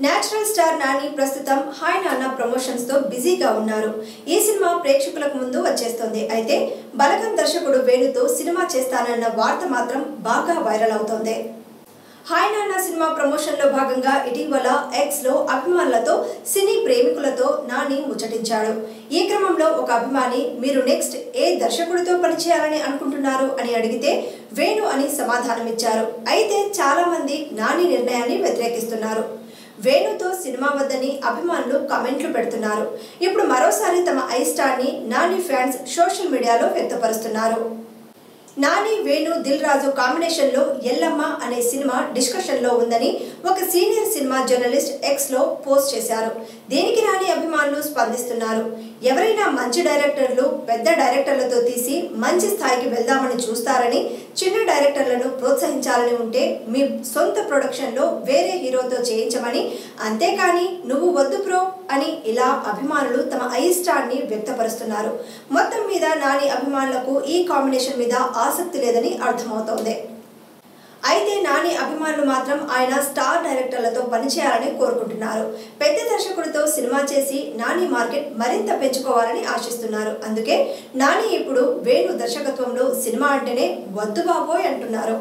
Natural star Nani ప్రస్తుతం hi నాన్న ప్రమోషన్స్తో బిజీగా ఉన్నారు. ఈ సినిమా ప్రేక్షకులకు ముందు వచ్చేస్తోంది. అయితే బలగం దర్శకుడు వేణుతో సినిమా చేస్తానన్న వార్త మాత్రం బాగా వైరల్ అవుతోంది. హాయ్ నాన్న సినిమా ప్రమోషన్లో భాగంగా ఇటీవల ఎక్స్లో అభిమానులతో సినీ ప్రేమికులతో నాని ముచ్చటించాడు. ఈ క్రమంలో ఒక అభిమాని మీరు నెక్స్ట్ ఏ దర్శకుడితో పనిచేయాలని అనుకుంటున్నారు? అని అడిగితే వేణు అని సమాధానమిచ్చారు. అయితే చాలా మంది నాని నిర్ణయాన్ని వ్యతిరేకిస్తున్నారు. వేణుతో సినిమా వద్దని అభిమానులు కామెంట్లు పెడుతున్నారు. ఇప్పుడు మరోసారి తమ ఐ స్టార్ని నాని ఫ్యాన్స్ సోషల్ మీడియాలో వ్యక్తపరుస్తున్నారు. నాని వేణు దిల్ రాజు కాంబినేషన్లో ఎల్లమ్మ అనే సినిమా డిస్కషన్లో ఉందని ఒక సీనియర్ సినిమా జర్నలిస్ట్ ఎక్స్లో పోస్ట్ చేశారు. దీనికి నాని అభిమానులు స్పందిస్తున్నారు. ఎవరైనా మంచి డైరెక్టర్లు పెద్ద డైరెక్టర్లతో తీసి మంచి స్థాయికి వెళ్దామని చూస్తారని చిన్న డైరెక్టర్లను ప్రోత్సహించాలని ఉంటే మీ సొంత ప్రొడక్షన్లో వేరే హీరోతో చేయించమని అంతేకాని నువ్వు వద్దు ప్రో అని ఇలా అభిమానులు తమ ఐ వ్యక్తపరుస్తున్నారు. మొత్తం మీద నాని అభిమానులకు ఈ కాంబినేషన్ మీద ఆసక్తి లేదని అర్థమవుతోంది. అయితే నాని అభిమానులు మాత్రం ఆయన స్టార్ డైరెక్టర్లతో పనిచేయాలని కోరుకుంటున్నారు. పెద్ద దర్శకుడితో సినిమా చేసి నాని మార్కెట్ మరింత పెంచుకోవాలని ఆశిస్తున్నారు. అందుకే నాని ఇప్పుడు వేణు దర్శకత్వంలో సినిమా అంటేనే వద్దు బాబోయ్ అంటున్నారు.